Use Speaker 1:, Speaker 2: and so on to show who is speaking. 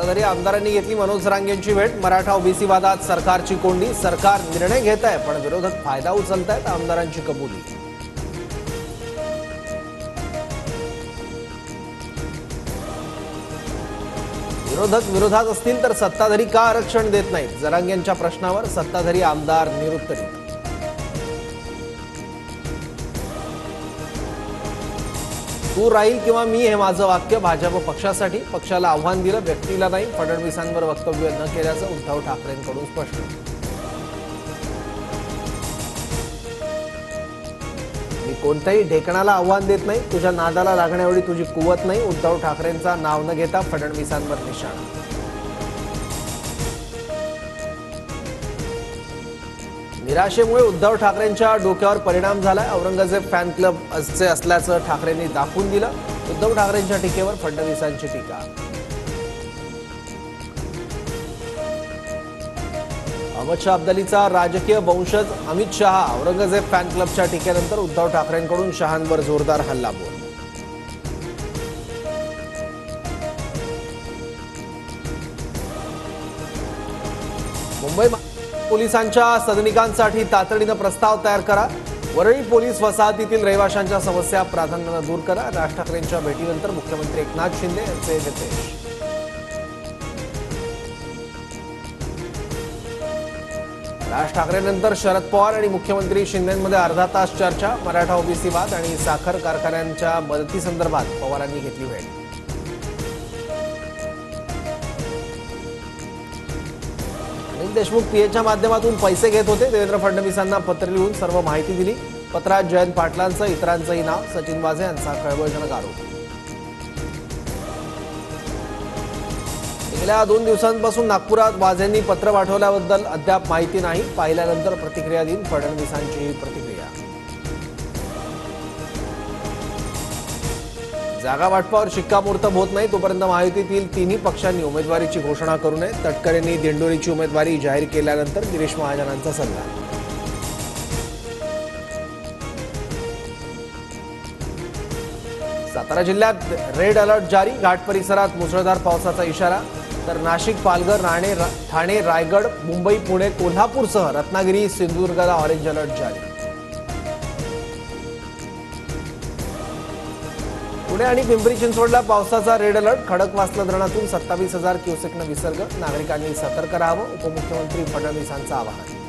Speaker 1: सत्ताधारी आमदारांनी घेतली मनोज रांगेंची भेट. मराठा ओबीसी वादात सरकारची कोंडी. सरकार निर्णय घेत आहे पण विरोधक फायदा उचलत आहेत आमदारांची कबुली. विरोधक विरोधात असतील तर सत्ताधारी का आरक्षण देत नाहीत? जरांगेंच्या प्रश्नावर सत्ताधारी आमदार निरुत्तरित तू राहील किंवा मी हे माझं वाक्य भाजप पक्षासाठी पक्षाला आव्हान दिलं व्यक्तीला नाही फडणवीसांवर वक्तव्य न केल्याचं उद्धव ठाकरेंकडून स्पष्ट. मी कोणत्याही ढेकणाला आव्हान देत नाही तुझ्या नादाला लागण्याएवढी तुझी कुवत नाही उद्धव ठाकरेंचा नाव न घेता फडणवीसांवर निशाणा. निराशेमुळे उद्धव ठाकरेंच्या डोक्यावर परिणाम झालाय. औरंगजेब फॅन क्लब असल्याचं ठाकरेंनी दाखवून दिलं. उद्धव ठाकरेंच्या टीकेवर फडणवीसांची टीका. अहमद शाह अब्दालीचा राजकीय वंशज अमित शहा औरंगजेब फॅन क्लबच्या टीकेनंतर उद्धव ठाकरेंकडून शहांवर जोरदार हल्ला बोल. मुंबई पोलिसांच्या सदनिकांसाठी तातडीनं प्रस्ताव तयार करा. वरळी पोलीस वसाहतीतील रहिवाशांच्या समस्या प्राधान्यानं दूर करा. राज ठाकरेंच्या भेटीनंतर मुख्यमंत्री एकनाथ शिंदे यांचे निर्देश. राज ठाकरेंनंतर शरद पवार आणि मुख्यमंत्री शिंदेमध्ये अर्धा तास चर्चा मराठा ओबीसी वाद आणि साखर कारखान्यांच्या मदतीसंदर्भात पवारांनी घेतली भेट. अमित देशमुख पीएच्या माध्यमातून पैसे घेत होते. देवेंद्र फडणवीसांना पत्र लिहून सर्व माहिती दिली. पत्रात जयंत पाटलांचं इतरांचंही नाव सचिन वाझे यांचा कळवळजनक आरोप. गेल्या दोन दिवसांपासून नागपुरात वाझेंनी पत्र पाठवल्याबद्दल अद्याप माहिती नाही. पाहिल्यानंतर प्रतिक्रिया देईन फडणवीसांची प्रतिक्रिया. जागा वाटपावर शिक्कामोर्तब होत नाही तोपर्यंत महायुतीतील तिन्ही पक्षांनी उमेदवारीची घोषणा करू नये. तटकरेंनी दिंडोरीची उमेदवारी जाहीर केल्यानंतर गिरीश महाजनांचा सल्ला. सातारा जिल्ह्यात रेड अलर्ट जारी. घाट परिसरात मुसळधार पावसाचा इशारा. तर नाशिक पालघर राणे ठाणे रायगड मुंबई पुणे कोल्हापूरसह रत्नागिरी सिंधुदुर्गला ऑरेंज अलर्ट जारी. पुणे आणि पिंपरी चिंचवडला पावसाचा रेड अलर्ट. खडकवासला धरणातून सत्तावीस हजार क्युसेकनं विसर्ग. नागरिकांनी सतर्क राहावं. उपमुख्यमंत्री फडणवीसांचं आवाहन.